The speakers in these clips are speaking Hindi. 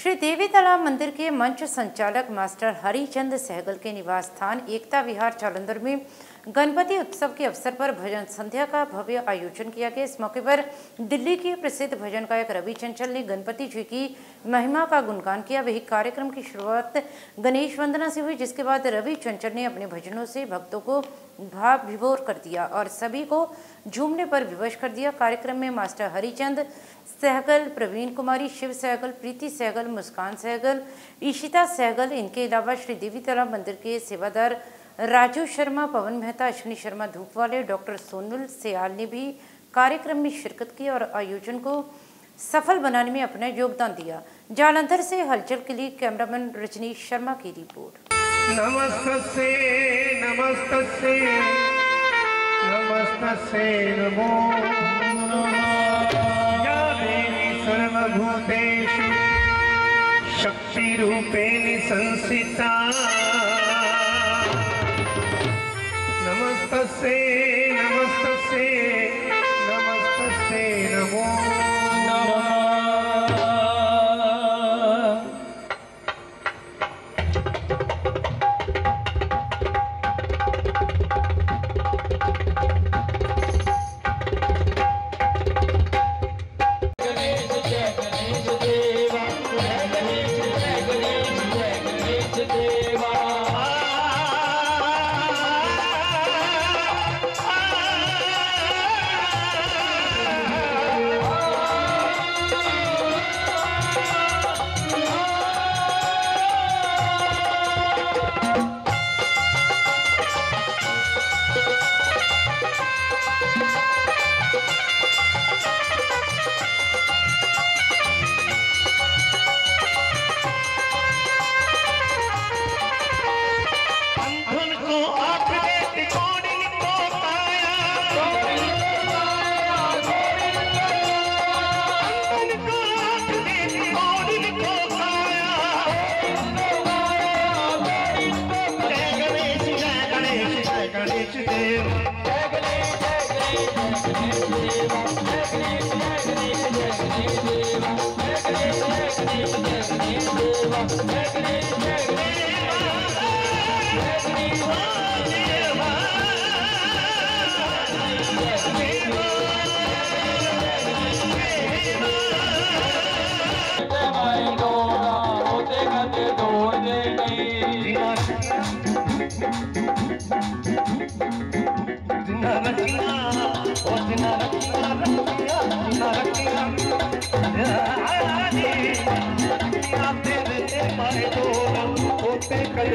श्री देवी तालाब मंदिर के मंच संचालक मास्टर हरिचंद सहगल के निवास स्थान एकता विहार जालंधर में गणपति उत्सव के अवसर पर भजन संध्या का भव्य आयोजन किया गया। इस मौके पर दिल्ली के प्रसिद्ध भजन गायक रवि चंचल ने गणपति जी की महिमा का गुणगान किया। वही कार्यक्रम की शुरुआत गणेश वंदना से हुई, जिसके बाद रवि चंचल ने अपने भजनों से भक्तों को भाव विभोर कर दिया और सभी को झूमने पर विवश कर दिया। कार्यक्रम में मास्टर हरिचंद सहगल, प्रवीण कुमारी, शिव सहगल, प्रीति सहगल, मुस्कान सहगल, ईशिता सहगल, इनके अलावा श्री देवी तालाब मंदिर के सेवादार राजू शर्मा, पवन मेहता, अश्विनी शर्मा धूप वाले, डॉक्टर सोनुल सियाल ने भी कार्यक्रम में शिरकत की और आयोजन को सफल बनाने में अपना योगदान दिया। जालंधर से हलचल के लिए कैमरामैन रजनीश शर्मा की रिपोर्ट। नमस्तस्ते नमस्तस्ते नमस्तस्ते नमो या देवी सर्वभूतेषु जिन्ना रखिया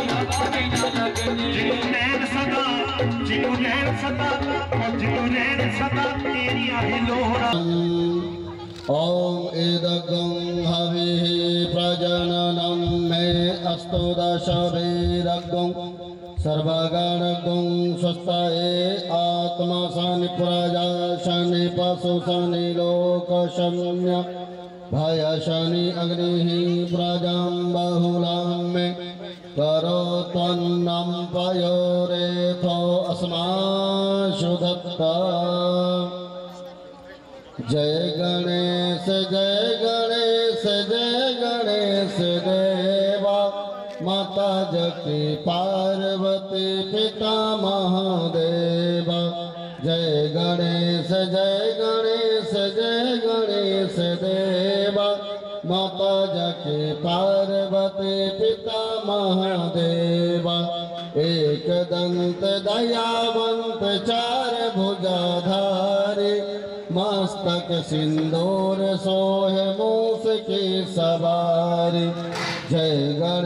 जिनु नैन सदा जिनु सदा जिनु सदा तेरी आही लोहरा ॐ इदगं हविः प्रजननं मे अस्तु दशभिरगं सर्वगणगं स्वस्ताये आत्मा शनि प्रजा शनि पशु शनि लोकशन्य भय शनि अग्निः प्रजां बहुलां मे करोत्वन्नं पयोरेथो अस्माशु दत्ता जय गणेश जय गणेश जय गणेश देवा। माता जकी पार्वती पिता महादेव। जय गणेश जय गणेश, जय माता जके पार्वती पिता महादेवा। एक दंत दयावंत चार भुजाधारी। मस्तक सिंदूर सोह मूस की सवारी। जय गणेश।